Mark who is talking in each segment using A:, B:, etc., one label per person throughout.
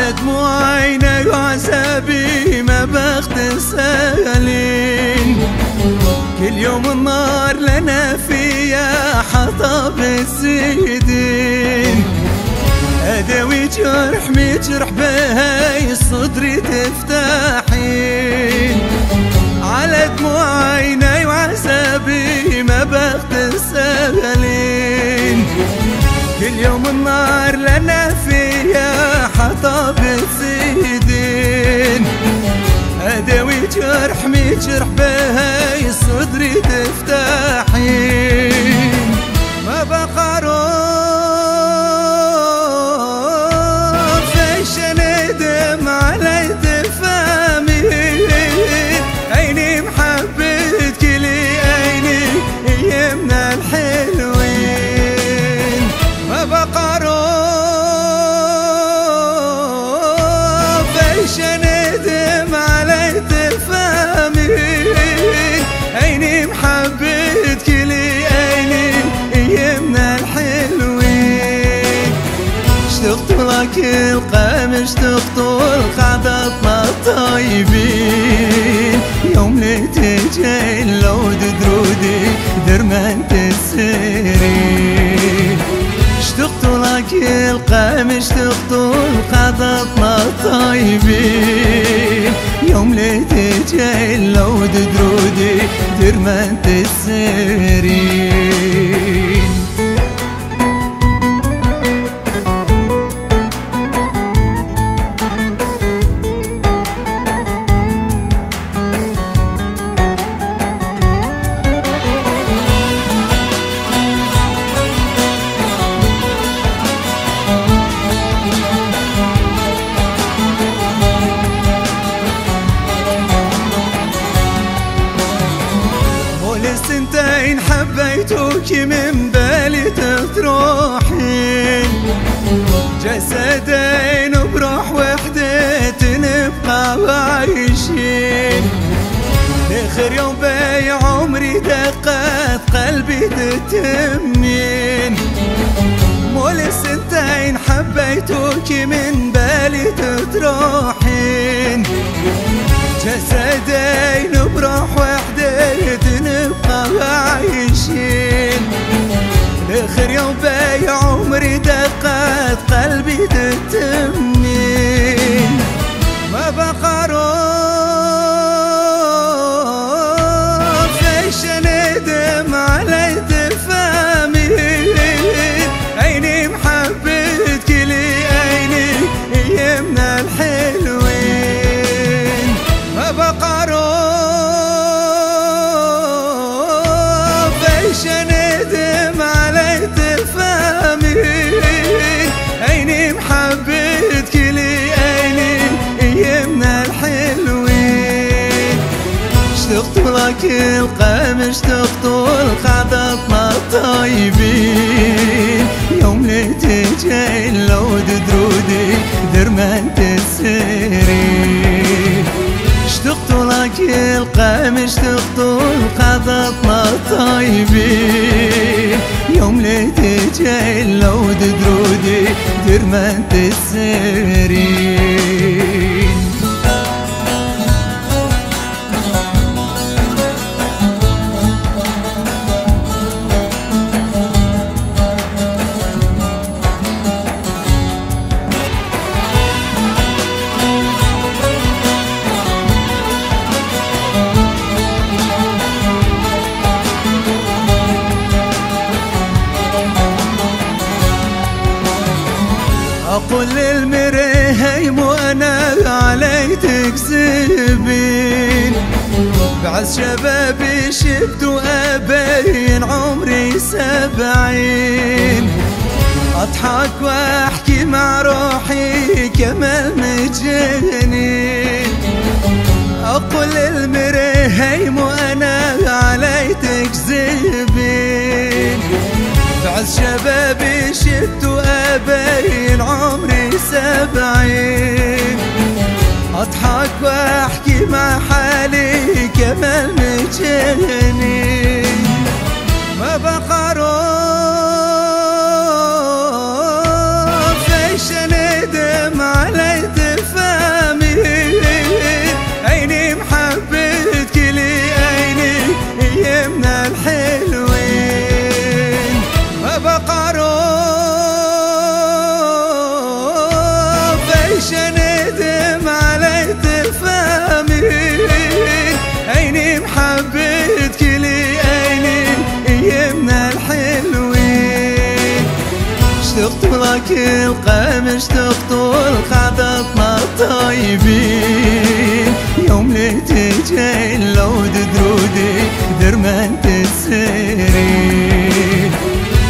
A: دموع عيني وعذابي ما بغتسالين كل يوم النار لنا فيها حطب الزيدين اداوي جرح مجرح بهاي صدري تفتحين على دموع عيني وعذابي ما بغتسالين كل يوم النار لنا فيها جرح مجرح بهاي صدري تفتحين لك القام اشتقت لقعدتنا الطيبين يوم لتجي لو درودي درمان تسيرين. اشتقت لك القام اشتقت لقعدتنا الطيبين يوم لتجي لو درودي درمان تسيرين. حبيتك من بالي تروحين جسدين بروح وحدة نبقى عايشين آخر يوم بي عمري دقت قلبي تتمين. مول سنتين حبيتك من بالي تروحين تتمين ما بقى روح إيش ندم علي تفهمين عيني محبتك لي عيني ايامنا الحلوين ما بقى روح إيش ندم اشتقت لك القام اشتقت لقعدتنا الطيبين يوم لتجي لو درودي درمان تسيرين. اشتقت لك القام اشتقت لقعدتنا الطيبين يوم لتجي لو درودي درمان تسيرين. أقول للمريهيم وأنا علي تكذبين بعز شبابي شبت وأبين عمري سبعين. أضحك وأحكي مع روحي كمان مجانين. أقول للمريهيم وأنا علي تكذبين بعز شبابي شبت وأبين عمري سبعين أضحك وأحكي مع حالي كمان مجانين ما بقى القمش تخطل خاططنا طيبين. يوم لتجي لو درودي درمان تسرين.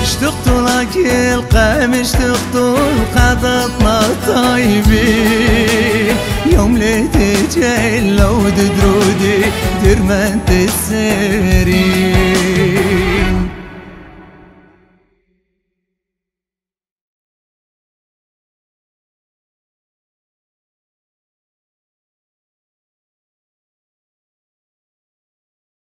A: اشتقت القمش تخطل خاططنا طيبين. يوم لتجي لو درودي درمان تسرين.